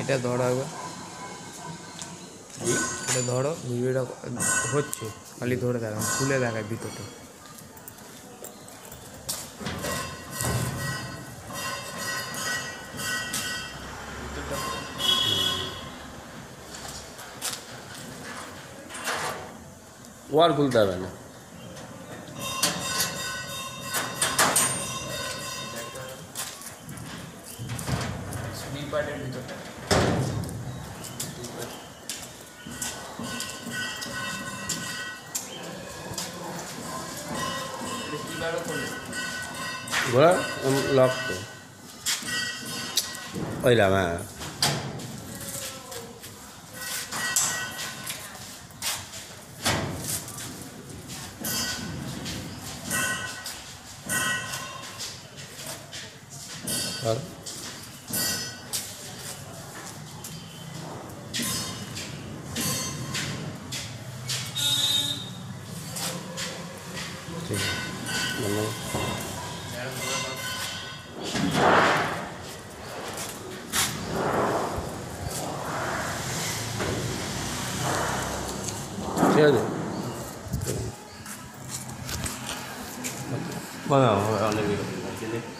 এটা ধরো একবার এটা ধরো ভিডিওটা হচ্ছে খালি ধরে দেখাম খুলে দেখায় ভিতরটা। ওয়ার খুলতে হবে না। স্লিপারের ভিতরটা। Claro. Un loco. Hoy la madre. 해야 돼. 맞아, 어, 안 해, 이거.